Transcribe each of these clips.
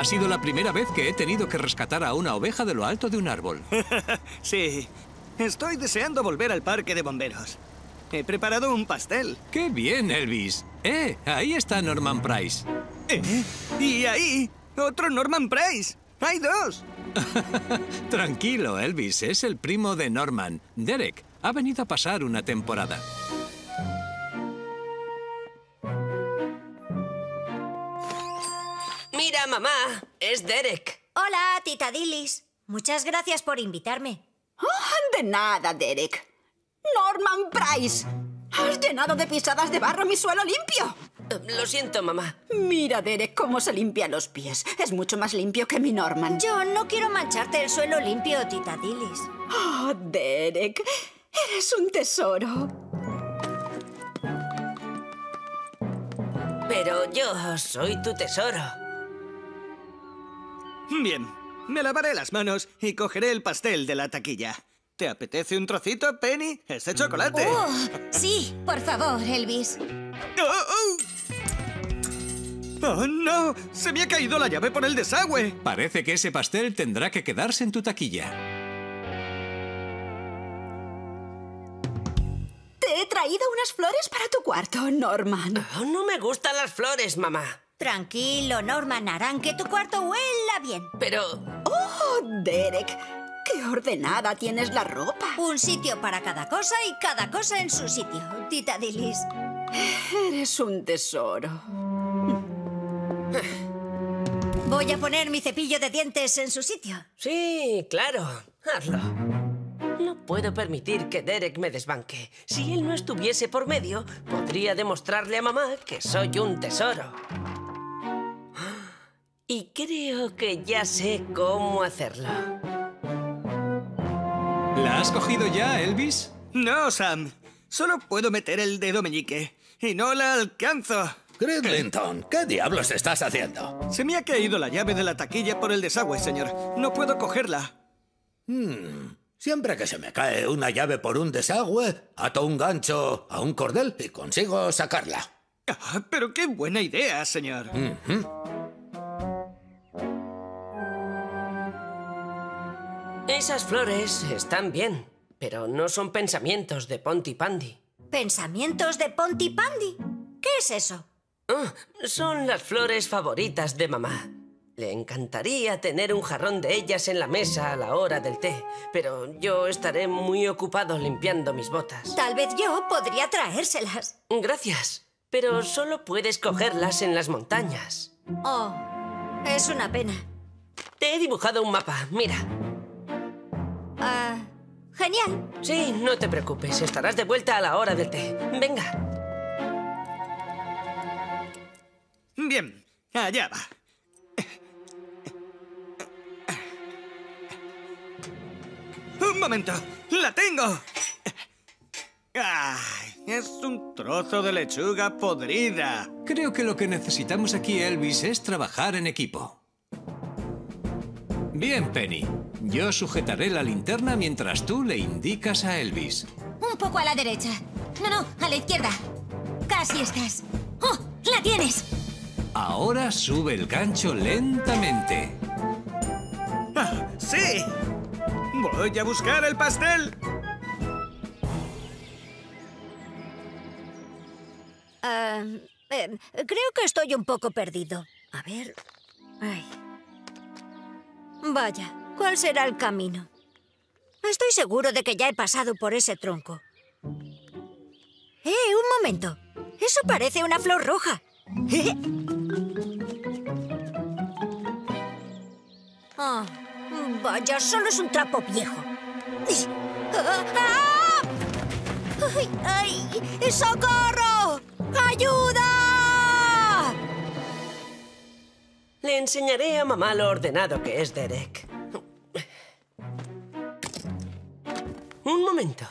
Ha sido la primera vez que he tenido que rescatar a una oveja de lo alto de un árbol. sí, estoy deseando volver al parque de bomberos. He preparado un pastel. ¡Qué bien, Elvis! ¡Eh! Ahí está Norman Price. ¿Eh? Y ahí, otro Norman Price. ¡Hay dos! Tranquilo, Elvis. Es el primo de Norman. Derek ha venido a pasar una temporada. Mira, mamá. Es Derek. Hola, tita Dillis. Muchas gracias por invitarme. Oh, de nada, Derek. Norman Price. Has llenado de pisadas de barro mi suelo limpio. Eh, lo siento, mamá. Mira, Derek, cómo se limpia los pies. Es mucho más limpio que mi Norman. Yo no quiero mancharte el suelo limpio, tita Dillis. Oh, Derek, eres un tesoro. Pero yo soy tu tesoro. Bien, me lavaré las manos y cogeré el pastel de la taquilla. ¿Te apetece un trocito, Penny? Es de chocolate. Oh, sí, por favor, Elvis. Oh, oh. ¡Oh, no! ¡Se me ha caído la llave por el desagüe! Parece que ese pastel tendrá que quedarse en tu taquilla. Te he traído unas flores para tu cuarto, Norman. Oh, no me gustan las flores, mamá. Tranquilo, Norman, harán que tu cuarto huela bien. Pero... ¡Oh, Derek! ¡Qué ordenada tienes la ropa! Un sitio para cada cosa y cada cosa en su sitio, tita Dillis. Eres un tesoro. Voy a poner mi cepillo de dientes en su sitio. Sí, claro. Hazlo. No puedo permitir que Derek me desbanque. Si él no estuviese por medio, podría demostrarle a mamá que soy un tesoro. Y creo que ya sé cómo hacerlo. ¿La has cogido ya, Elvis? No, Sam. Solo puedo meter el dedo meñique. Y no la alcanzo. Cridlington, ¿qué diablos estás haciendo? Se me ha caído la llave de la taquilla por el desagüe, señor. No puedo cogerla. Hmm. Siempre que se me cae una llave por un desagüe, ato un gancho a un cordel y consigo sacarla. Ah, pero qué buena idea, señor. Mm -hmm. Esas flores están bien, pero no son pensamientos de Pontypandy. ¿Pensamientos de Pontypandy? ¿Qué es eso? Oh, son las flores favoritas de mamá. Le encantaría tener un jarrón de ellas en la mesa a la hora del té, pero yo estaré muy ocupado limpiando mis botas. Tal vez yo podría traérselas. Gracias, pero solo puedes cogerlas en las montañas. Oh, es una pena. Te he dibujado un mapa, mira. Ah, genial. Sí, no te preocupes, estarás de vuelta a la hora del té. Venga. Bien, allá va. ¡Un momento! ¡La tengo! ¡Ay! Es un trozo de lechuga podrida. Creo que lo que necesitamos aquí, Elvis, es trabajar en equipo. Bien, Penny. Yo sujetaré la linterna mientras tú le indicas a Elvis. Un poco a la derecha. No, no, a la izquierda. Casi estás. ¡Oh! ¡La tienes! Ahora sube el gancho lentamente. ¡Ah, sí! ¡Voy a buscar el pastel! Uh, eh, creo que estoy un poco perdido. A ver... Ay. Vaya, ¿cuál será el camino? Estoy seguro de que ya he pasado por ese tronco. ¡Eh, un momento! Eso parece una flor roja. Oh, vaya, solo es un trapo viejo. ¡Socorro! ¡Ayuda! Enseñaré a mamá lo ordenado que es Derek. Un momento.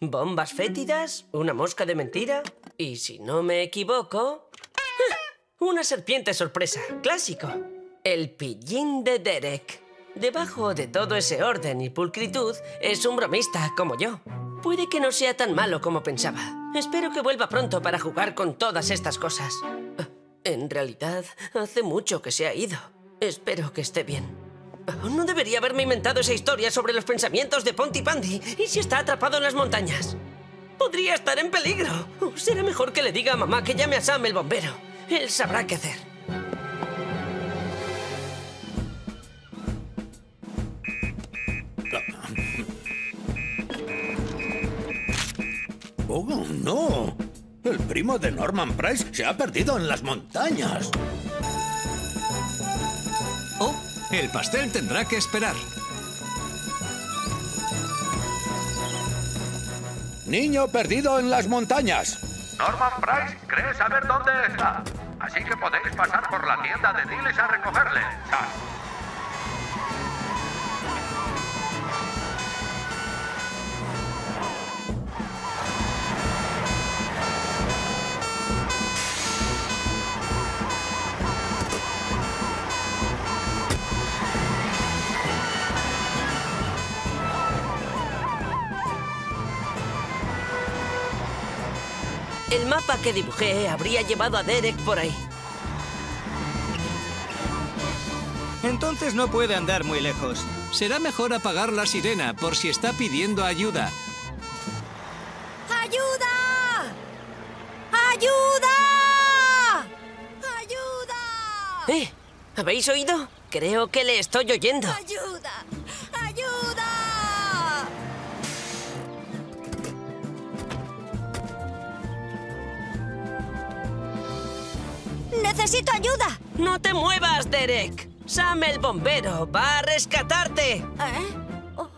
Bombas fétidas, una mosca de mentira y, si no me equivoco... Una serpiente sorpresa, clásico. El pillín de Derek. Debajo de todo ese orden y pulcritud es un bromista como yo. Puede que no sea tan malo como pensaba. Espero que vuelva pronto para jugar con todas estas cosas. En realidad, hace mucho que se ha ido. Espero que esté bien. Oh, no debería haberme inventado esa historia sobre los pensamientos de Pontypandy. ¿Y si está atrapado en las montañas? Podría estar en peligro. Oh, será mejor que le diga a mamá que llame a Sam el bombero. Él sabrá qué hacer. ¡Oh, no! El primo de Norman Price se ha perdido en las montañas. Oh, el pastel tendrá que esperar. Niño perdido en las montañas. Norman Price cree saber dónde está. Así que podéis pasar por la tienda de Diles a recogerle. Sam. El mapa que dibujé habría llevado a Derek por ahí. Entonces no puede andar muy lejos. Será mejor apagar la sirena por si está pidiendo ayuda. ¡Ayuda! ¡Ayuda! ¡Ayuda! ¿Eh? ¿Habéis oído? Creo que le estoy oyendo. ¡Ayuda! ¡Necesito ayuda! ¡No te muevas, Derek! Sam el bombero va a rescatarte. ¿Eh? Oh,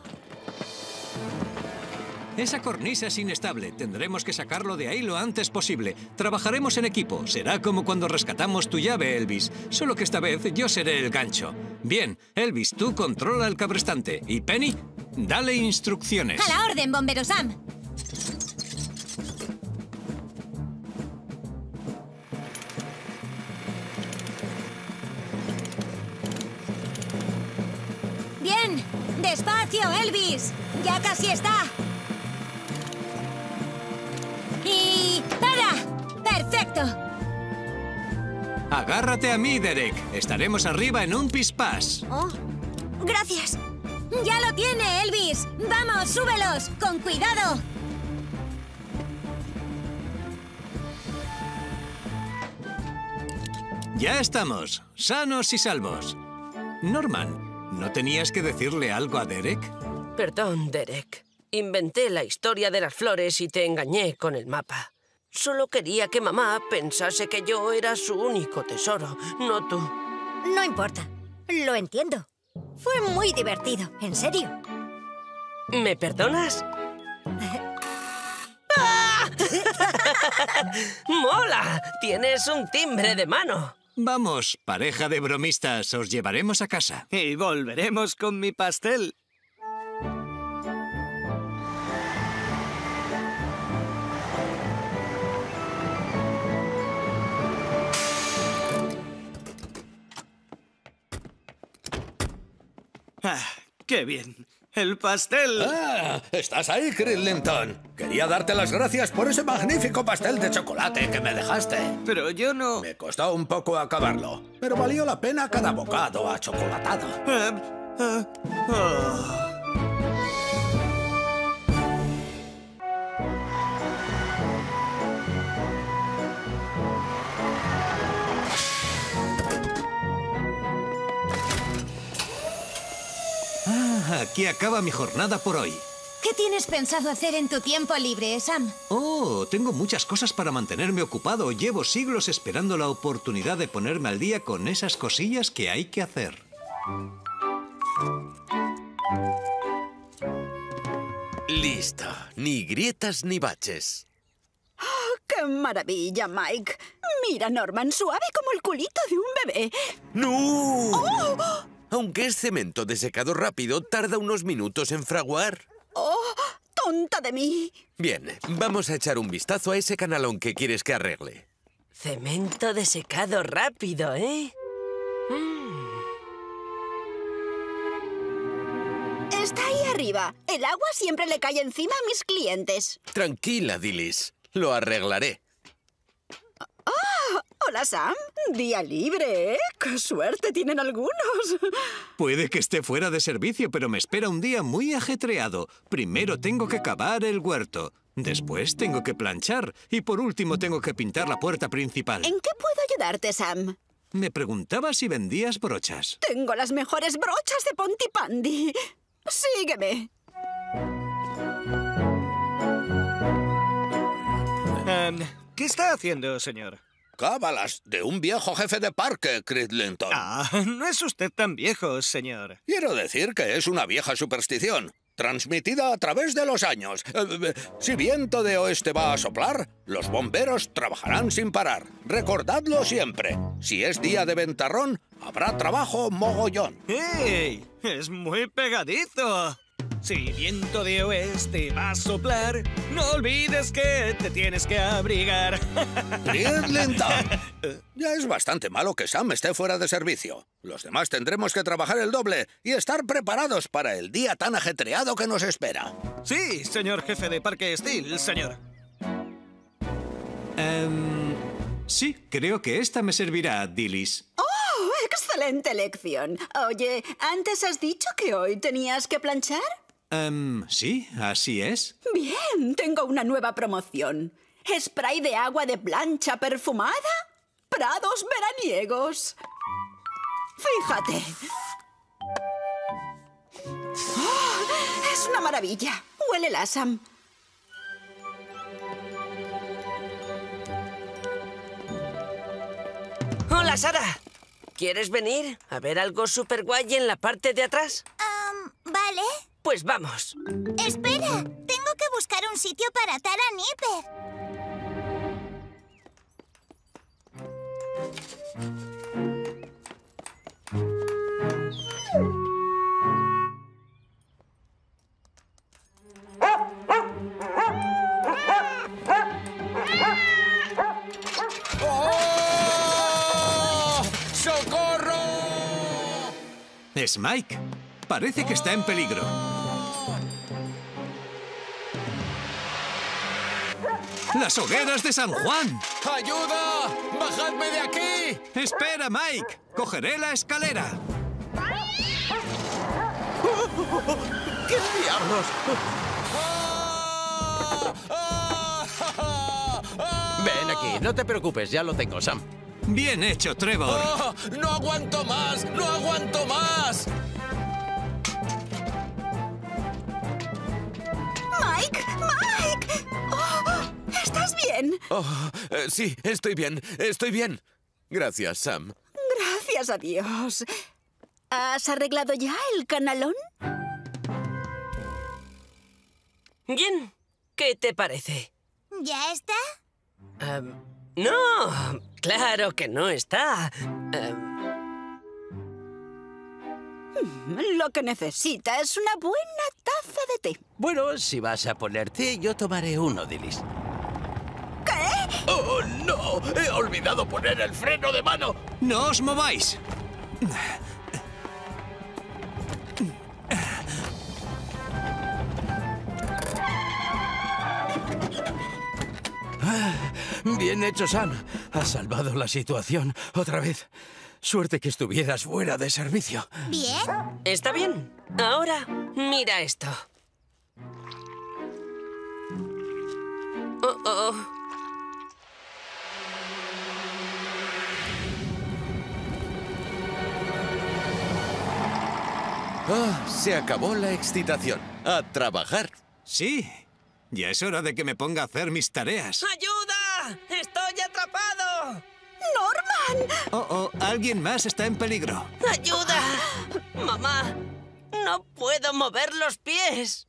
Esa cornisa es inestable. Tendremos que sacarlo de ahí lo antes posible. Trabajaremos en equipo. Será como cuando rescatamos tu llave, Elvis. Solo que esta vez yo seré el gancho. Bien, Elvis, tú controla el cabrestante. Y Penny, dale instrucciones. A la orden, bombero Sam. Despacio, Elvis. Ya casi está. Y... ¡Para! ¡Perfecto! Agárrate a mí, Derek. Estaremos arriba en un pispás. oh, gracias. ¡Ya lo tiene, Elvis! ¡Vamos, súbelos! ¡Con cuidado! Ya estamos, sanos y salvos. Norman, ¿no tenías que decirle algo a Derek? Perdón, Derek. Inventé la historia de las flores y te engañé con el mapa. Solo quería que mamá pensase que yo era su único tesoro, no tú. No importa. Lo entiendo. Fue muy divertido, en serio. ¿Me perdonas? ¡Ah! ¡Mola! Tienes un timbre de mano. Vamos, pareja de bromistas, os llevaremos a casa. Y volveremos con mi pastel. Ah, ¡Qué bien! ¡El pastel! Ah, estás ahí, Cridlington. Quería darte las gracias por ese magnífico pastel de chocolate que me dejaste. Pero yo no... Me costó un poco acabarlo, pero valió la pena cada bocado achocolatado. Ah, ah, ah. Ah, aquí acaba mi jornada por hoy. ¿Qué tienes pensado hacer en tu tiempo libre, Sam? Oh, tengo muchas cosas para mantenerme ocupado. Llevo siglos esperando la oportunidad de ponerme al día con esas cosillas que hay que hacer. Listo. Ni grietas ni baches. ¡Qué maravilla, Mike! Mira, Norman, suave como el culito de un bebé. ¡No! Aunque es cemento de secado rápido, tarda unos minutos en fraguar. ¡Oh, tonta de mí! Bien, vamos a echar un vistazo a ese canalón que quieres que arregle. Cemento de secado rápido, ¿eh? Está ahí arriba. El agua siempre le cae encima a mis clientes. Tranquila, Dilis. Lo arreglaré. Hola, Sam. Día libre, ¿eh? ¡Qué suerte tienen algunos! Puede que esté fuera de servicio, pero me espera un día muy ajetreado. Primero tengo que cavar el huerto. Después tengo que planchar. Y por último tengo que pintar la puerta principal. ¿En qué puedo ayudarte, Sam? Me preguntaba si vendías brochas. Tengo las mejores brochas de Pontypandy. Sígueme. Em, ¿Qué está haciendo, señor? Cábalas de un viejo jefe de parque, Cridlington. Ah, no es usted tan viejo, señor. Quiero decir que es una vieja superstición, transmitida a través de los años. Eh, eh, si viento de oeste va a soplar, los bomberos trabajarán sin parar. Recordadlo siempre. Si es día de ventarrón, habrá trabajo mogollón. ¡Ey! Es muy pegadizo. Si viento de oeste va a soplar, no olvides que te tienes que abrigar. Cridlington. Eh, Ya es bastante malo que Sam esté fuera de servicio. Los demás tendremos que trabajar el doble y estar preparados para el día tan ajetreado que nos espera. Sí, señor jefe de Parque Steel, señor. Em, sí, creo que esta me servirá, Dillis. Excelente elección. Oye, ¿antes has dicho que hoy tenías que planchar? Em, sí, así es. Bien, tengo una nueva promoción. Spray de agua de plancha perfumada. Prados veraniegos. Fíjate. ¡Oh! es una maravilla. Huele el Sam. Hola, Sara. ¿Quieres venir a ver algo súper guay en la parte de atrás? Vale. Pues vamos. Espera, tengo que buscar un sitio para atar a Nipper. Es Mike. Parece que está en peligro. ¡Las hogueras de San Juan! ¡Ayuda! ¡Bajadme de aquí! Espera, Mike. Cogeré la escalera. ¿Qué diablos? Ven aquí, no te preocupes, ya lo tengo, Sam. Bien hecho, Trevor. ¡Oh! ¡No aguanto más! ¡No aguanto más! Mike, Mike. Oh, ¿Estás bien? Oh, eh, sí, estoy bien, estoy bien. Gracias, Sam. Gracias a Dios. ¿Has arreglado ya el canalón? Bien. ¿Qué te parece? ¿Ya está? Em, no, claro que no está. Em, Lo que necesita es una buena taza de té. Bueno, si vas a ponerte, yo tomaré uno, Dilis. ¿Qué? ¡Oh, no! ¡He olvidado poner el freno de mano! ¡No os mováis! Bien hecho, Sam. Has salvado la situación otra vez. Suerte que estuvieras fuera de servicio. ¿Bien? ¿Está bien? Ahora, mira esto. Oh, oh. Ah, se acabó la excitación. A trabajar. Sí. Ya es hora de que me ponga a hacer mis tareas. ¡Ayuda! ¡Estoy atrapado! ¡Norman! Oh, oh, alguien más está en peligro. ¡Ayuda! Mamá, no puedo mover los pies.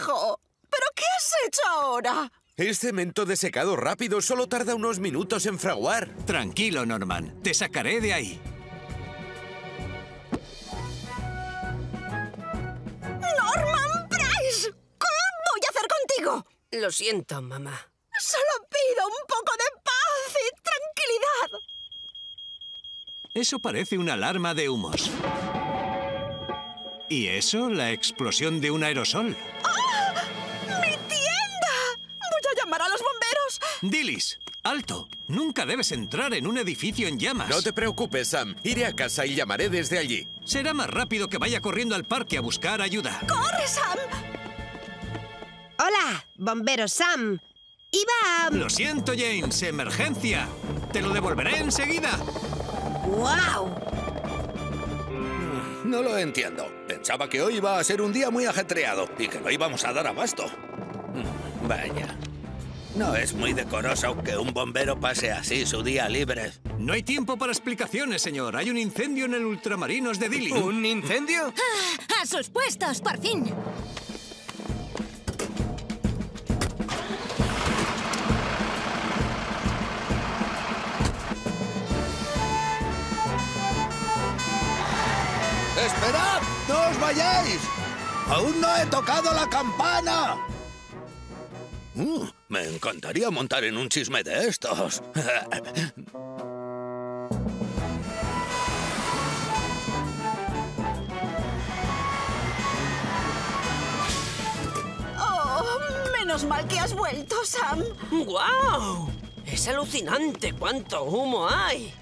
Hijo, ¿pero qué has hecho ahora? Es cemento de secado rápido, solo tarda unos minutos en fraguar. Tranquilo, Norman. Te sacaré de ahí. Contigo? Lo siento, mamá. Solo pido un poco de paz y tranquilidad. Eso parece una alarma de humos. ¿Y eso? La explosión de un aerosol. ¡Ah! ¡Mi tienda! Voy a llamar a los bomberos. Dillis, ¡Alto! Nunca debes entrar en un edificio en llamas. No te preocupes, Sam. Iré a casa y llamaré desde allí. Será más rápido que vaya corriendo al parque a buscar ayuda. ¡Corre, Sam! Hola, bombero Sam. Iba a... Lo siento, James. Emergencia. Te lo devolveré enseguida. ¡Guau! No lo entiendo. Pensaba que hoy iba a ser un día muy ajetreado y que no íbamos a dar abasto. Mm, Vaya. No es muy decoroso que un bombero pase así su día libre. No hay tiempo para explicaciones, señor. Hay un incendio en el Ultramarinos de Dili. ¿Un incendio? ¡A sus puestos, por fin! Vayáis! ¡Aún no he tocado la campana! Uh, me encantaría montar en un chisme de estos. ¡Oh! Menos mal que has vuelto, Sam. ¡Guau! Es alucinante cuánto humo hay.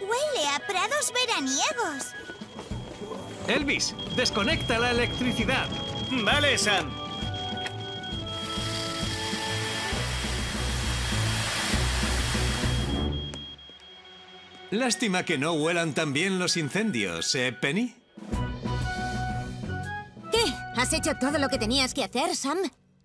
Huele a prados veraniegos. Elvis, desconecta la electricidad. Vale, Sam. Lástima que no huelan tan bien los incendios, ¿eh, Penny? ¿Qué? ¿Has hecho todo lo que tenías que hacer, Sam?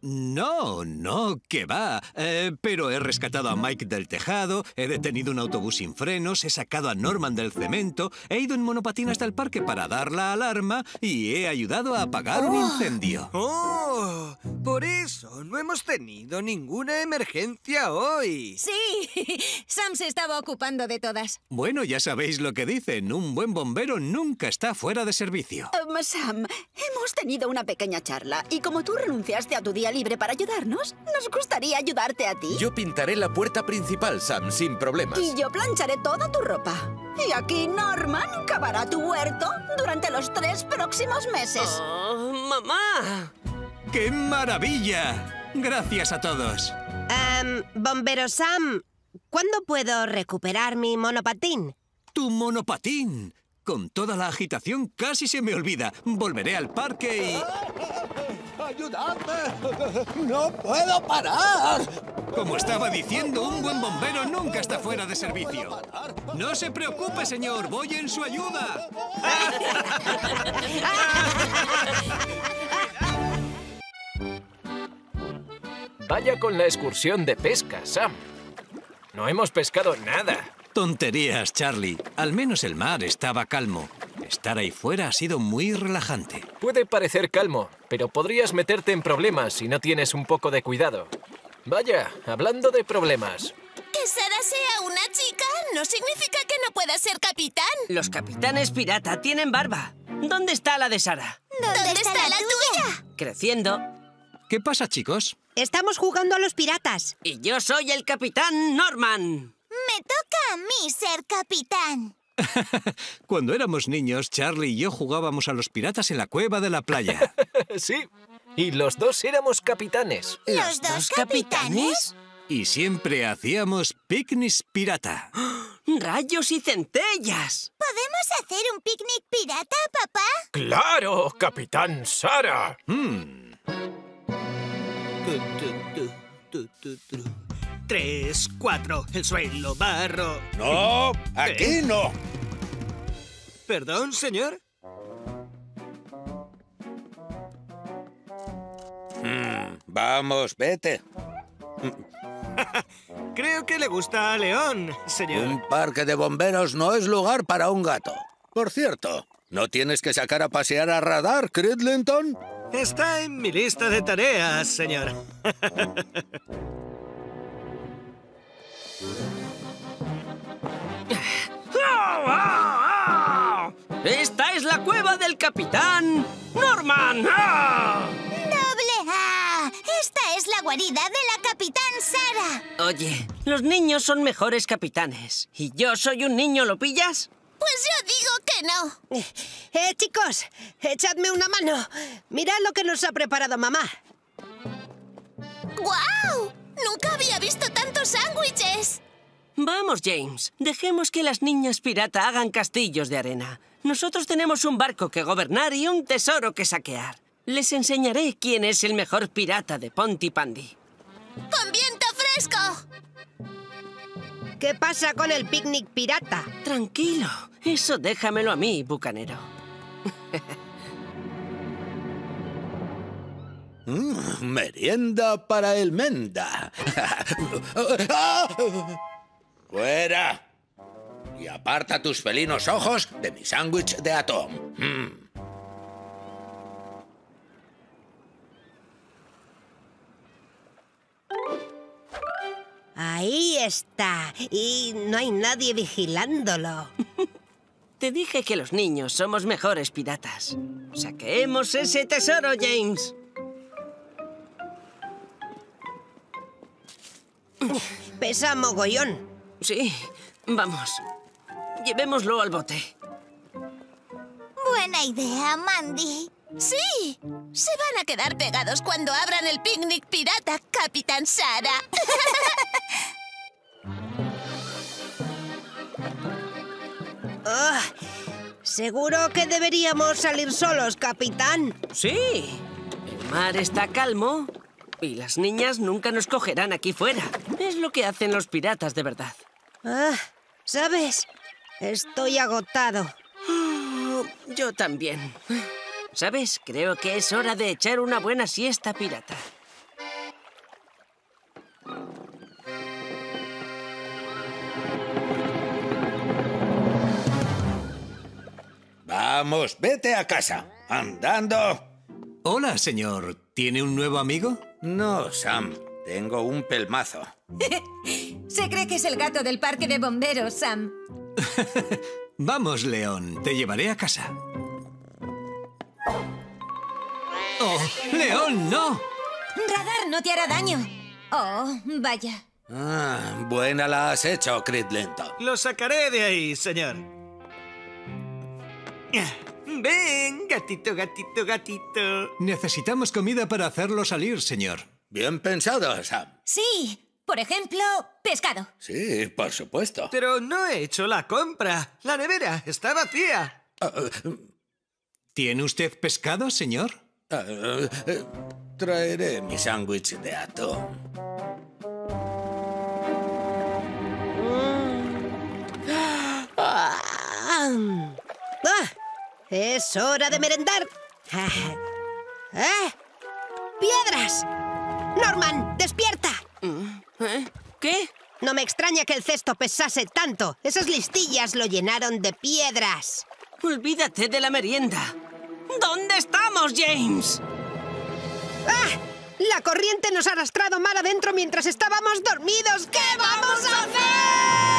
No, no, que va. Eh, pero he rescatado a Mike del tejado, he detenido un autobús sin frenos, he sacado a Norman del cemento, he ido en monopatín hasta el parque para dar la alarma y he ayudado a apagar un incendio. ¡Oh! Por eso no hemos tenido ninguna emergencia hoy. Sí, Sam se estaba ocupando de todas. Bueno, ya sabéis lo que dicen, un buen bombero nunca está fuera de servicio. Em, Sam, hemos tenido una pequeña charla y como tú renunciaste a tu día libre para ayudarnos, nos gustaría ayudarte a ti. Yo pintaré la puerta principal, Sam, sin problemas. Y yo plancharé toda tu ropa. Y aquí Norman cavará tu huerto durante los tres próximos meses. Oh, ¡Mamá! ¡Qué maravilla! Gracias a todos. Em, bombero Sam, ¿cuándo puedo recuperar mi monopatín? ¡Tu monopatín! Con toda la agitación casi se me olvida. Volveré al parque y... ¡Ayudadme! ¡No puedo parar! Como estaba diciendo, un buen bombero nunca está fuera de servicio. No se preocupe, señor. Voy en su ayuda. Vaya con la excursión de pesca, Sam. No hemos pescado nada. Tonterías, Charlie. Al menos el mar estaba calmo. Estar ahí fuera ha sido muy relajante. Puede parecer calmo, pero podrías meterte en problemas si no tienes un poco de cuidado. Vaya, hablando de problemas. Que Sara sea una chica no significa que no pueda ser capitán. Los capitanes pirata tienen barba. ¿Dónde está la de Sara? ¿Dónde, está, la, tuya? Creciendo. ¿Qué pasa, chicos? Estamos jugando a los piratas. Y yo soy el capitán Norman. Me toca a mí ser capitán. Cuando éramos niños, Charlie y yo jugábamos a los piratas en la cueva de la playa. sí, y los dos éramos capitanes. ¿Los, dos, capitanes? Y siempre hacíamos picnics pirata. ¡Rayos y centellas! ¿Podemos hacer un picnic pirata, papá? ¡Claro, capitán Sara! Hmm. Tres, cuatro, el suelo, barro. ¡No! ¡Aquí no! ¿Perdón, señor? Mm, vamos, vete. Creo que le gusta a León, señor. Un parque de bomberos no es lugar para un gato. Por cierto, ¿no tienes que sacar a pasear a Radar, Cridlington? Está en mi lista de tareas, señor. ¡Esta es la cueva del capitán Norman! ¡Ah! ¡Doble A! Esta es la guarida de la capitán Sara. Oye, los niños son mejores capitanes. ¿Y yo soy un niño, lo pillas? Pues yo digo que no. Eh, chicos, echadme una mano. Mirad lo que nos ha preparado mamá. ¡Guau! Nunca había visto tantos sándwiches. Vamos, James. Dejemos que las niñas pirata hagan castillos de arena. Nosotros tenemos un barco que gobernar y un tesoro que saquear. Les enseñaré quién es el mejor pirata de Pontypandy. ¡Con viento fresco! ¿Qué pasa con el picnic pirata? Tranquilo. Eso déjamelo a mí, bucanero. Mm, merienda para el Menda. ¡Fuera! Y aparta tus felinos ojos de mi sándwich de atún. Mm. Ahí está. Y no hay nadie vigilándolo. Te dije que los niños somos mejores piratas. Saquemos ese tesoro, James. Pesa mogollón. Sí, vamos. Llevémoslo al bote. Buena idea, Mandy. Sí, se van a quedar pegados cuando abran el picnic pirata, Capitán Sara. Ah, Seguro que deberíamos salir solos, capitán. Sí. El mar está calmo y las niñas nunca nos cogerán aquí fuera. Es lo que hacen los piratas de verdad. Ah, ¿sabes? Estoy agotado. Yo también. ¿Sabes? Creo que es hora de echar una buena siesta pirata. Vamos, vete a casa. Andando. Hola, señor. ¿Tiene un nuevo amigo? No, Sam. Tengo un pelmazo. Se cree que es el gato del parque de bomberos, Sam. Vamos, León. Te llevaré a casa. ¡Oh! ¡León, no! Radar no te hará daño. Oh, vaya. Ah, buena la has hecho, Crit Lento. Lo sacaré de ahí, señor. Ven, gatito, gatito, gatito. Necesitamos comida para hacerlo salir, señor. Bien pensado, Sam. Sí, por ejemplo, pescado. Sí, por supuesto. Pero no he hecho la compra. La nevera está vacía. ¿Tiene usted pescado, señor? Ah, eh, traeré mi sándwich de atún. Ah, ah, es hora de merendar. ¡Eh! ¡Piedras! Norman, despierta. ¿Eh? ¿Qué? No me extraña que el cesto pesase tanto. Esas listillas lo llenaron de piedras. Olvídate de la merienda. ¿Dónde estamos, James? ¡Ah! La corriente nos ha arrastrado mar adentro mientras estábamos dormidos. ¿Qué vamos a hacer?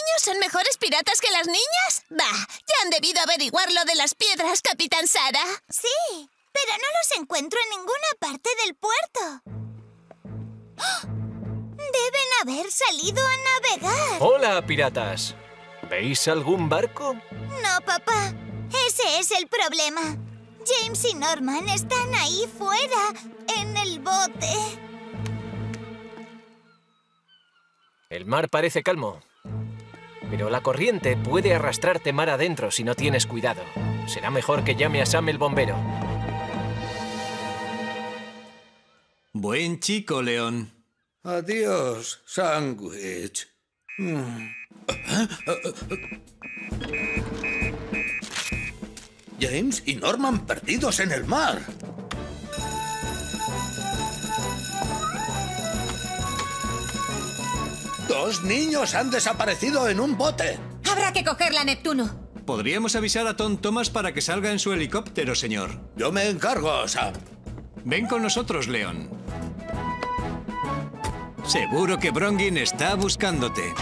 Niños son mejores piratas que las niñas? Bah, ya han debido averiguar lo de las piedras, Capitán Sara. Sí, pero no los encuentro en ninguna parte del puerto. ¡Ah! Deben haber salido a navegar. Hola, piratas. ¿Veis algún barco? No, papá. Ese es el problema. James y Norman están ahí fuera, en el bote. El mar parece calmo. Pero la corriente puede arrastrarte mar adentro si no tienes cuidado. Será mejor que llame a Sam el bombero. Buen chico, León. Adiós, sándwich. James y Norman perdidos en el mar. Dos niños han desaparecido en un bote. Habrá que cogerla, Neptuno. Podríamos avisar a Tom Thomas para que salga en su helicóptero, señor. Yo me encargo, Sam. Ven con nosotros, León. Seguro que Brongin está buscándote.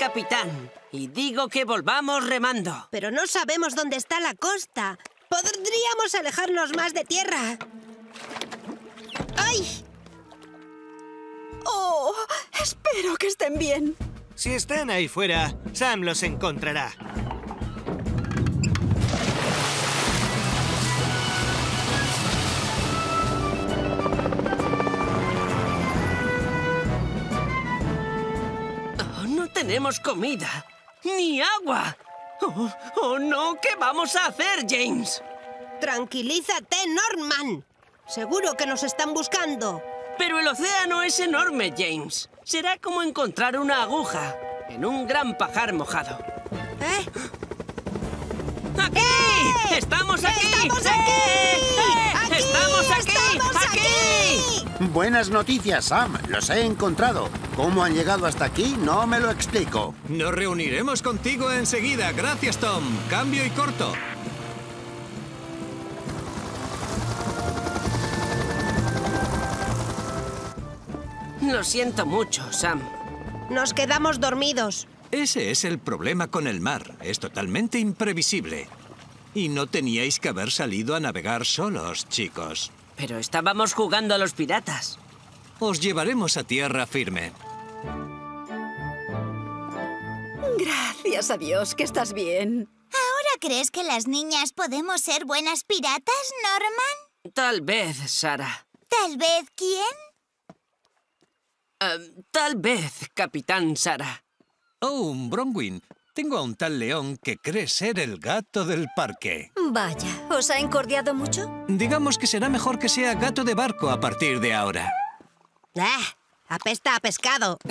Capitán y digo que volvamos remando. Pero no sabemos dónde está la costa. Podríamos alejarnos más de tierra. ¡Ay! Oh, espero que estén bien. Si están ahí fuera, Sam los encontrará. Tenemos comida. Ni agua. Oh, oh, no, ¿qué vamos a hacer, James? Tranquilízate, Norman. Seguro que nos están buscando. Pero el océano es enorme, James. Será como encontrar una aguja en un gran pajar mojado. ¿Eh? ¡Aquí! ¡Estamos aquí! ¡Estamos aquí! ¡Eh! ¡Estamos aquí! ¡Estamos ¡Aquí! Buenas noticias, Sam. Los he encontrado. ¿Cómo han llegado hasta aquí? No me lo explico. Nos reuniremos contigo enseguida. Gracias, Tom. Cambio y corto. Lo siento mucho, Sam. Nos quedamos dormidos. Ese es el problema con el mar. Es totalmente imprevisible. Y no teníais que haber salido a navegar solos, chicos. Pero estábamos jugando a los piratas. Os llevaremos a tierra firme. Gracias a Dios que estás bien. ¿Ahora crees que las niñas podemos ser buenas piratas, Norman? Tal vez, Sara. Tal vez quién? Eh, tal vez, Capitán Sara. Oh, Bronwyn. Tengo a un tal león que cree ser el gato del parque. Vaya, ¿os ha encordiado mucho? Digamos que será mejor que sea gato de barco a partir de ahora. ¡Ah! Apesta a pescado.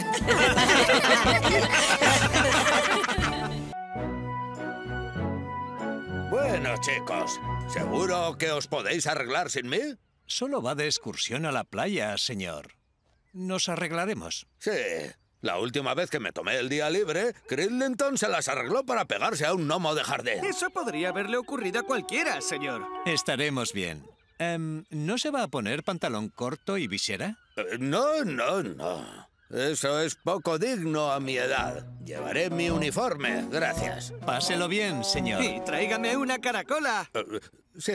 Bueno, chicos, ¿seguro que os podéis arreglar sin mí? Solo va de excursión a la playa, señor. Nos arreglaremos. Sí. La última vez que me tomé el día libre, Cridlington se las arregló para pegarse a un gnomo de jardín. Eso podría haberle ocurrido a cualquiera, señor. Estaremos bien. Em, ¿No se va a poner pantalón corto y visera? Eh, no, no, no. Eso es poco digno a mi edad. Llevaré mi uniforme, gracias. Páselo bien, señor. Y tráigame una caracola. Eh, sí.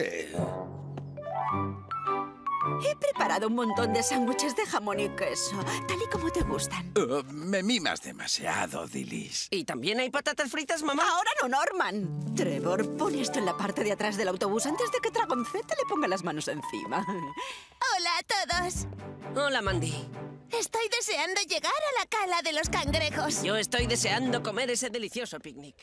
He preparado un montón de sándwiches de jamón y queso, tal y como te gustan. Uh, me mimas demasiado, Dilis. ¿Y también hay patatas fritas, mamá? Ahora no, Norman. Trevor, pon esto en la parte de atrás del autobús antes de que Dragoncete le ponga las manos encima. Hola a todos. Hola, Mandy. Estoy deseando llegar a la cala de los cangrejos. Yo estoy deseando comer ese delicioso picnic.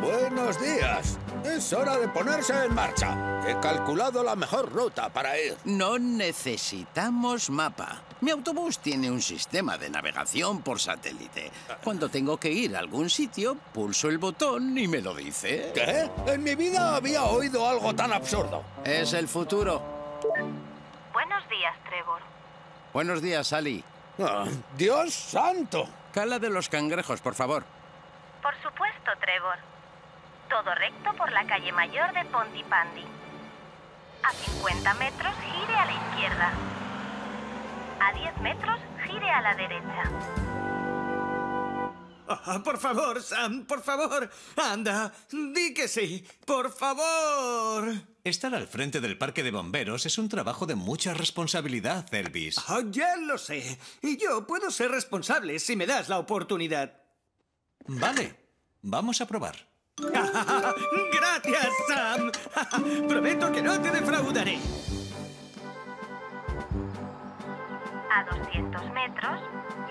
Buenos días. Es hora de ponerse en marcha. He calculado la mejor ruta para ir. No necesitamos mapa. Mi autobús tiene un sistema de navegación por satélite. Cuando tengo que ir a algún sitio, pulso el botón y me lo dice. ¿Qué? En mi vida había oído algo tan absurdo. Es el futuro. Buenos días, Trevor. Buenos días, Sally. Ah, ¡Dios santo! Cala de los cangrejos, por favor. Por supuesto, Trevor. Todo recto por la calle mayor de Pontypandy. A 50 metros, gire a la izquierda. A 10 metros, gire a la derecha. Ah, por favor, Sam, por favor. Anda, di que sí. Por favor. Estar al frente del parque de bomberos es un trabajo de mucha responsabilidad, Elvis. Ah, ya lo sé. Y yo puedo ser responsable si me das la oportunidad. Vale, vamos a probar. Gracias, Sam. Prometo que no te defraudaré. A 200 metros,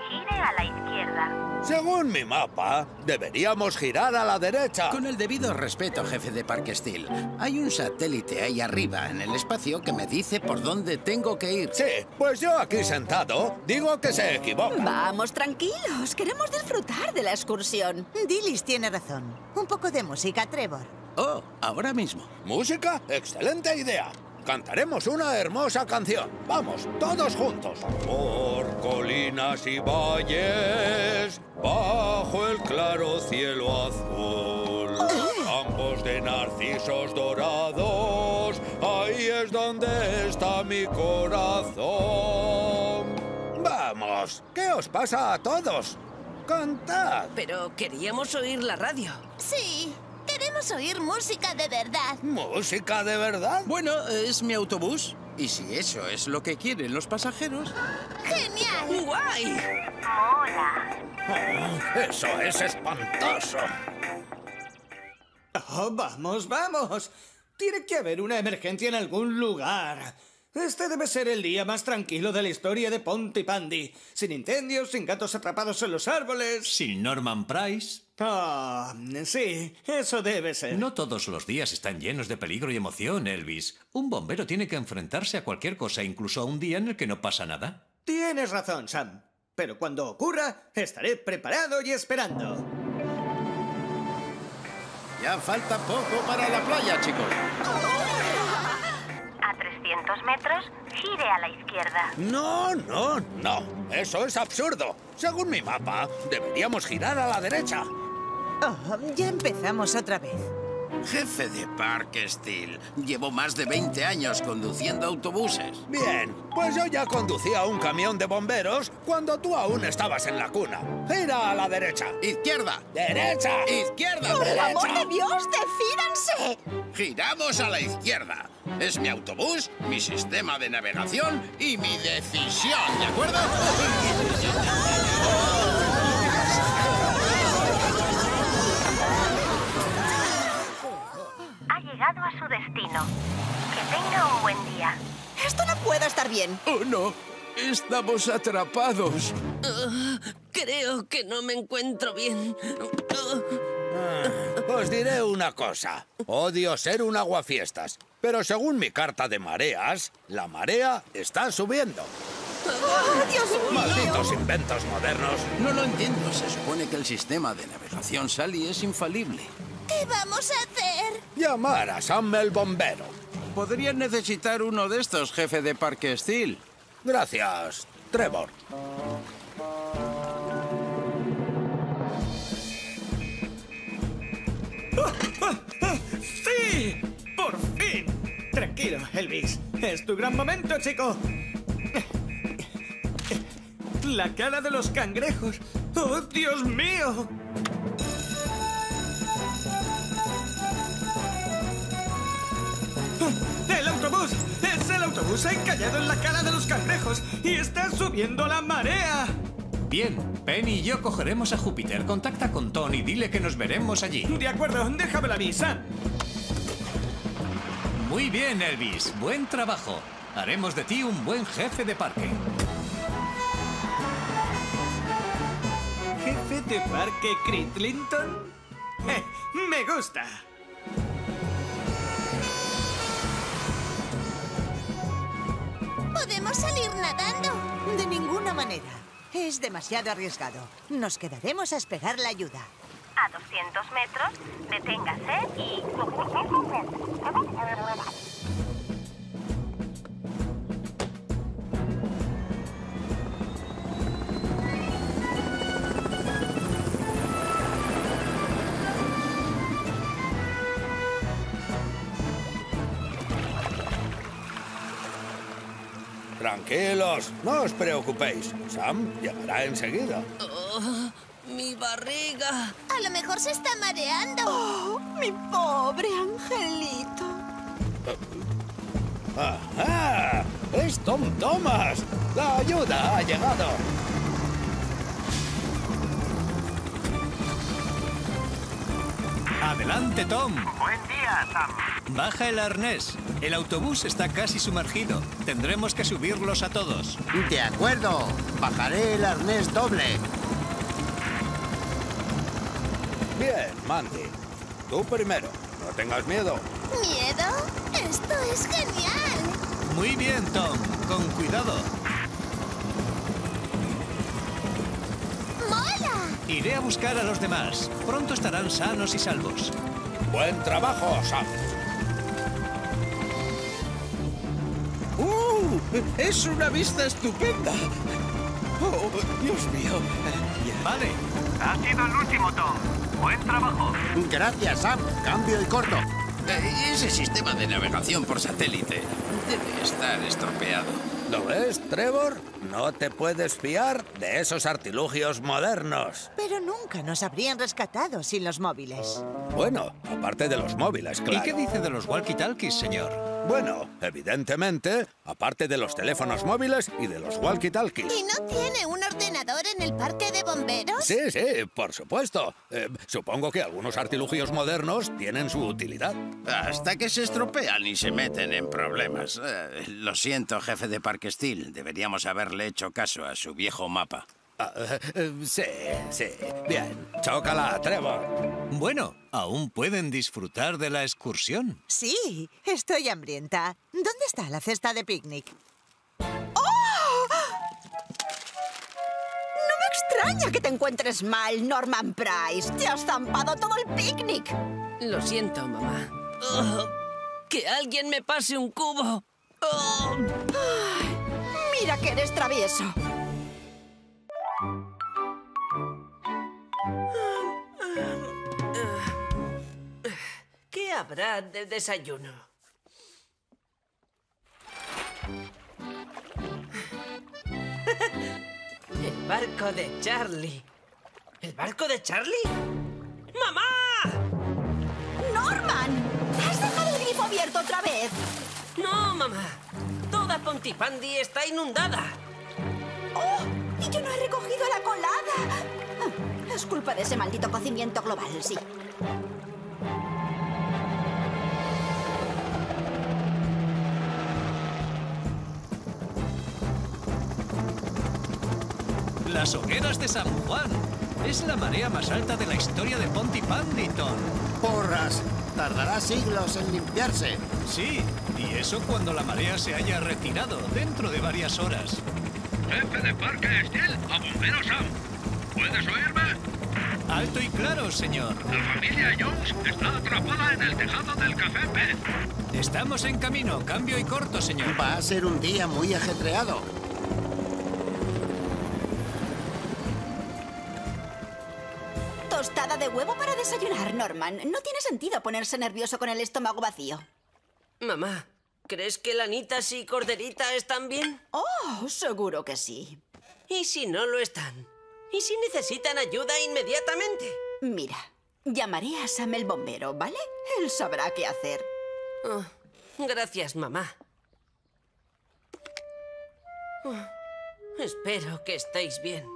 gire a la izquierda. Según mi mapa, deberíamos girar a la derecha. Con el debido respeto, jefe de Parque Steel, hay un satélite ahí arriba en el espacio que me dice por dónde tengo que ir. Sí, pues yo aquí sentado digo que se equivoca. Vamos, tranquilos. Queremos disfrutar de la excursión. Dillis tiene razón. Un poco de música, Trevor. Oh, ahora mismo. ¿Música? Excelente idea. Cantaremos una hermosa canción. Vamos, todos juntos. Por colinas y valles, bajo el claro cielo azul, campos de narcisos dorados, ahí es donde está mi corazón. Vamos, ¿qué os pasa a todos? Cantad. Pero queríamos oír la radio. Sí, queremos oír música de verdad. ¿Música de verdad? Bueno, es mi autobús. Y si eso es lo que quieren los pasajeros... ¡Genial! ¡Guay! Mola. Oh, eso es espantoso. Oh, vamos, vamos. Tiene que haber una emergencia en algún lugar. Este debe ser el día más tranquilo de la historia de Pontypandy. Sin incendios, sin gatos atrapados en los árboles. Sin Norman Price. Ah, sí, eso debe ser. No todos los días están llenos de peligro y emoción, Elvis. Un bombero tiene que enfrentarse a cualquier cosa, incluso a un día en el que no pasa nada. Tienes razón, Sam. Pero cuando ocurra, estaré preparado y esperando. Ya falta poco para la playa, chicos. A 300 metros, gire a la izquierda. No, no, no. Eso es absurdo. Según mi mapa, deberíamos girar a la derecha. Oh, ya empezamos otra vez. Jefe de Parque Steel, llevo más de 20 años conduciendo autobuses. Bien, pues yo ya conducía un camión de bomberos cuando tú aún estabas en la cuna. Gira a la derecha. Izquierda. Derecha. Izquierda. ¡Por el amor de Dios, decídanse! Giramos a la izquierda. Es mi autobús, mi sistema de navegación y mi decisión, ¿de acuerdo? llegado a su destino. Que tenga un buen día. Esto no puede estar bien. ¡Oh, no! Estamos atrapados. Ah, creo que no me encuentro bien. Ah, Os diré una cosa. Odio ser un aguafiestas. Pero según mi carta de mareas, la marea está subiendo. ¡Oh, Dios mío! Malditos inventos modernos. No lo entiendo. Se supone que el sistema de navegación Sally es infalible. ¿Qué vamos a hacer? Llamar a Sam el bombero. Podrían necesitar uno de estos, jefe de Parque Steel. Gracias, Trevor. ¡Sí! ¡Por fin! Tranquilo, Elvis. Es tu gran momento, chico. La cara de los cangrejos. ¡Oh, Dios mío! ¡Es el autobús encallado en la cara de los cangrejos! ¡Y está subiendo la marea! Bien, Penny y yo cogeremos a Júpiter. Contacta con Tony y dile que nos veremos allí. De acuerdo, déjame la visa. Muy bien, Elvis. Buen trabajo. Haremos de ti un buen jefe de parque. ¿Jefe de parque Critlington? Eh, me gusta. ¿Podemos salir nadando? De ninguna manera. Es demasiado arriesgado. Nos quedaremos a esperar la ayuda. A 200 metros, deténgase y... Tranquilos, no os preocupéis. Sam llegará enseguida. oh, mi barriga. A lo mejor se está mareando. ¡Oh, mi pobre angelito! ¡Ajá! ¡Es Tom Thomas! ¡La ayuda ha llegado! Adelante, Tom. Buen día, Sam. Baja el arnés. El autobús está casi sumergido. Tendremos que subirlos a todos. De acuerdo. Bajaré el arnés doble. Bien, Mandy. Tú primero. No tengas miedo. ¿Miedo? Esto es genial. Muy bien, Tom. Con cuidado. ¡Mola! Iré a buscar a los demás. Pronto estarán sanos y salvos. Buen trabajo, Sam. ¡Es una vista estupenda! ¡Oh, Dios mío! Vale. Ha sido el último, Tom. Buen trabajo. Gracias, Sam. Cambio y corto. Eh, Ese sistema de navegación por satélite debe estar estropeado. ¿Lo ves, Trevor? No te puedes fiar de esos artilugios modernos. Pero nunca nos habrían rescatado sin los móviles. Bueno, aparte de los móviles, claro. ¿Y qué dice de los walkie-talkies, señor? Bueno, evidentemente, aparte de los teléfonos móviles y de los walkie-talkies. ¿Y no tiene un ordenador en el parque de bomberos? Sí, sí, por supuesto. Eh, supongo que algunos artilugios modernos tienen su utilidad. Hasta que se estropean y se meten en problemas. Eh, lo siento, jefe de Parque Steel. Deberíamos haberle hecho caso a su viejo mapa. Ah, eh, sí, sí. Bien, chócala, Trevor. Bueno, aún pueden disfrutar de la excursión. Sí, estoy hambrienta. ¿Dónde está la cesta de picnic? ¡Oh! No me extraña que te encuentres mal, Norman Price. Te has zampado todo el picnic. Lo siento, mamá. Oh, que alguien me pase un cubo. Oh. Ay, mira que eres travieso. Habrá de desayuno? El barco de Charlie. ¿El barco de Charlie? ¡Mamá! ¡Norman! ¿Has dejado el grifo abierto otra vez? No, mamá. Toda Pontypandy está inundada. ¡Oh! ¡Y yo no he recogido la colada! Ah, Es culpa de ese maldito cocimiento global, sí. Las hogueras de San Juan. Es la marea más alta de la historia de Pontypandyton. ¡Porras! Tardará siglos en limpiarse. Sí, y eso cuando la marea se haya retirado, dentro de varias horas. Jefe de Parque Steel, a Bombero Sam. ¿Puedes oírme? Alto y claro, señor. La familia Jones está atrapada en el tejado del Café Pez. Estamos en camino, cambio y corto, señor. Va a ser un día muy ajetreado. Desayunar, Norman. No tiene sentido ponerse nervioso con el estómago vacío. Mamá, ¿crees que lanitas y corderita están bien? Oh, seguro que sí. ¿Y si no lo están? ¿Y si necesitan ayuda inmediatamente? Mira, llamaré a Sam el bombero, ¿vale? Él sabrá qué hacer. Oh, gracias, mamá. Oh, espero que estéis bien.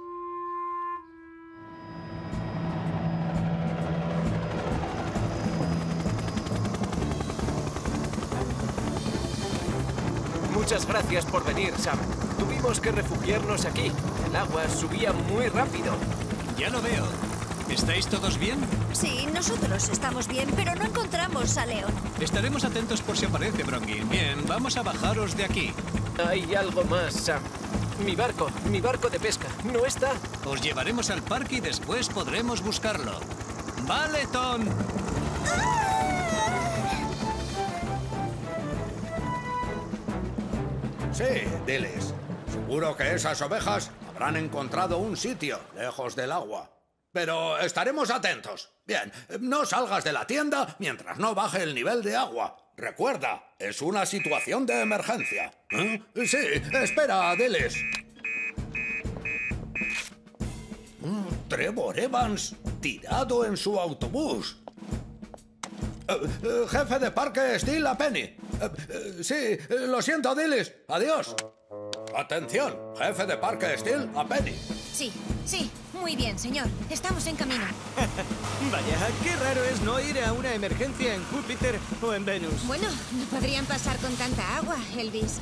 Muchas gracias por venir, Sam. Tuvimos que refugiarnos aquí. El agua subía muy rápido. Ya lo veo. ¿Estáis todos bien? Sí, nosotros estamos bien, pero no encontramos a León. Estaremos atentos por si aparece, Bronguin. Bien, vamos a bajaros de aquí. Hay algo más, Sam. Mi barco, mi barco de pesca, ¿no está? Os llevaremos al parque y después podremos buscarlo. ¡Vale, Ton! Sí, diles. Seguro que esas ovejas habrán encontrado un sitio lejos del agua. Pero estaremos atentos. Bien, no salgas de la tienda mientras no baje el nivel de agua. Recuerda, es una situación de emergencia. ¿Eh? Sí, espera, diles. Mm, Trevor Evans tirado en su autobús. Eh, eh, jefe de parque Steel a Penny. Eh, sí, lo siento, Dilis. Adiós. Atención, jefe de parque Steel a Penny. Sí, sí, muy bien, señor. Estamos en camino. Vaya, qué raro es no ir a una emergencia en Júpiter o en Venus. Bueno, no podrían pasar con tanta agua, Elvis.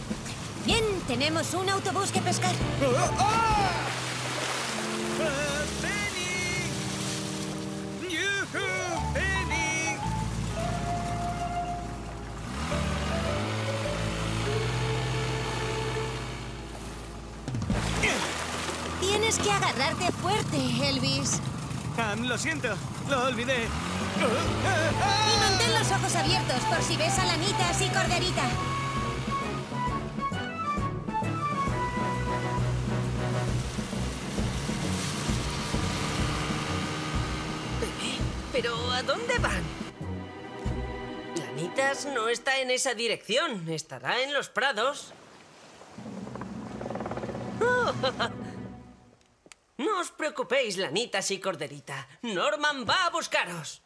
Bien, tenemos un autobús que pescar. ¡Yujú, Tienes que agarrarte fuerte, Elvis. Lo siento, lo olvidé. Y mantén los ojos abiertos por si ves a lanitas y corderita. ¿Pero a dónde van? Lanitas no está en esa dirección. Estará en los prados. No os preocupéis, lanitas y corderita. Norman va a buscaros.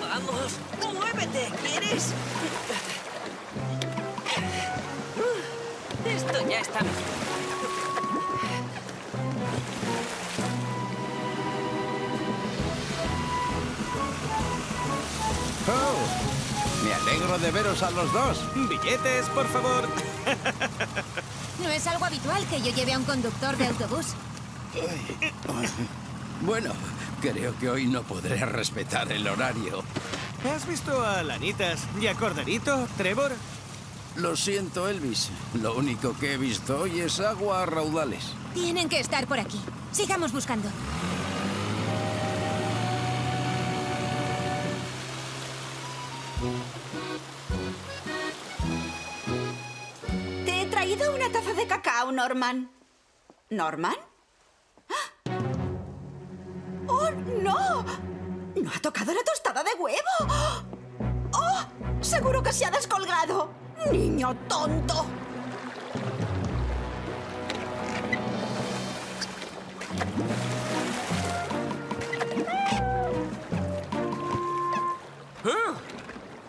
Vamos, muévete, ¿quieres? Esto ya está. Oh, me alegro de veros a los dos. Billetes, por favor. No es algo habitual que yo lleve a un conductor de autobús. Bueno, creo que hoy no podré respetar el horario. ¿Has visto a Lanitas y a Corderito, Trevor? Lo siento, Elvis. Lo único que he visto hoy es agua a raudales. Tienen que estar por aquí. Sigamos buscando. Traído una taza de cacao, Norman. ¿Norman? ¡Ah! ¡Oh, no! ¡No ha tocado la tostada de huevo! ¡Oh! ¡Seguro que se ha descolgado! ¡Niño tonto! ¡Oh!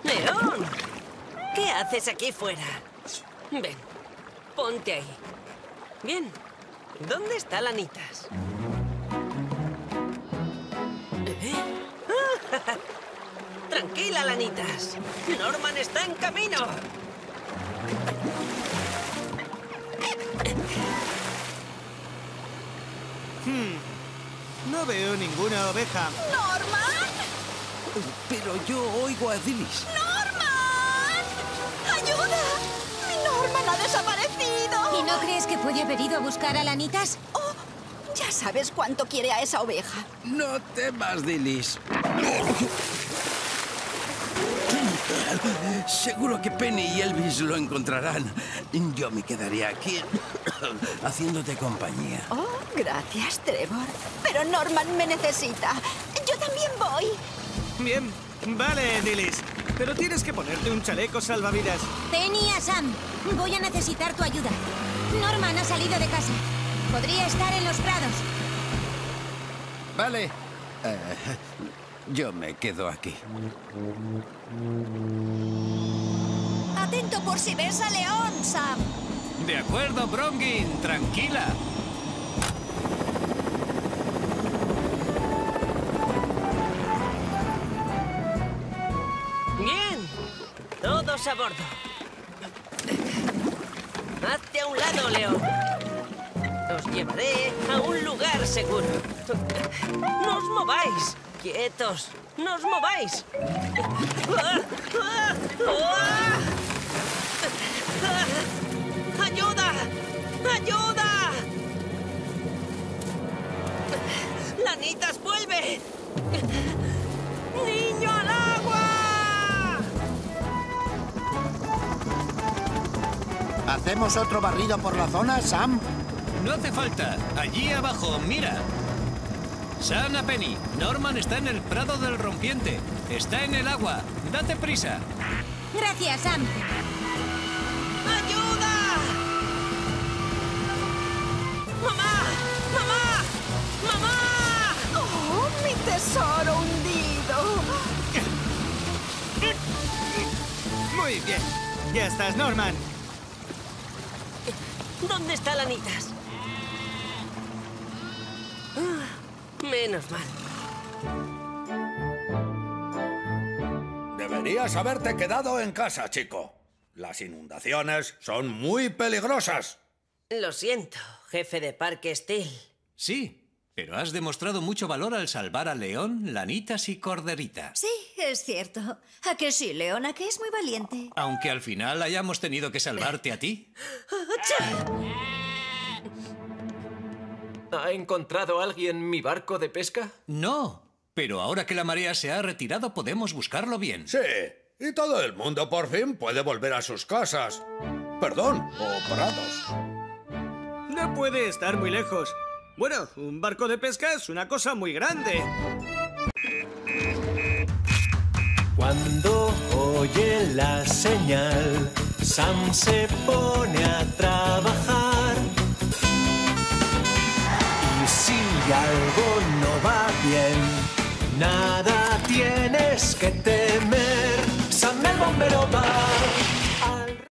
¡León! ¿Qué haces aquí fuera? Ven, ponte ahí. Bien. ¿Dónde está Lanitas? Tranquila, Lanitas. Norman está en camino. Hmm. No veo ninguna oveja. ¡Norman! Pero yo oigo a Dillis. ¡Norman! ¡Ayuda! ¡Mi Norman ha desaparecido! ¿Y no crees que puede haber ido a buscar a Lanitas? Oh, ya sabes cuánto quiere a esa oveja. No temas, Dillis. Seguro que Penny y Elvis lo encontrarán. Yo me quedaré aquí haciéndote compañía. Oh, gracias, Trevor. Pero Norman me necesita. Yo también voy. Bien, vale, Dillis. Pero tienes que ponerte un chaleco salvavidas. Penny a Sam. Voy a necesitar tu ayuda. Norman ha salido de casa. Podría estar en los prados. Vale. Eh, yo me quedo aquí. Atento por si ves a León, Sam. De acuerdo, Brongin. Tranquila. A bordo. Hazte a un lado, León. Os llevaré a un lugar seguro. ¡No os mováis! ¡Quietos! ¡No os mováis! ¡Ayuda! ¡Ayuda! ¡Lanitas, ¿Hacemos otro barrido por la zona, Sam? No hace falta. Allí abajo, mira. Sana Penny, Norman está en el prado del rompiente. Está en el agua. Date prisa. Gracias, Sam. ¡Ayuda! ¡Mamá! ¡Mamá! ¡Mamá! ¡Oh, mi tesoro hundido! Muy bien. Ya estás, Norman. ¿Dónde está Lanitas? Ah, Menos mal. Deberías haberte quedado en casa, chico. Las inundaciones son muy peligrosas. Lo siento, jefe de Parque Steel. Sí, pero has demostrado mucho valor al salvar a León, Lanitas y Corderita. Sí, es cierto. ¿A que sí, Leona? Que es muy valiente. Aunque al final hayamos tenido que salvarte a ti. ¿Ha encontrado alguien mi barco de pesca? No, pero ahora que la marea se ha retirado podemos buscarlo bien. Sí, y todo el mundo por fin puede volver a sus casas. Perdón, o prados. No puede estar muy lejos. Bueno, un barco de pesca es una cosa muy grande. Cuando oye la señal, Sam se pone a trabajar. Y si algo no va bien, nada tienes que temer. Sam el bombero va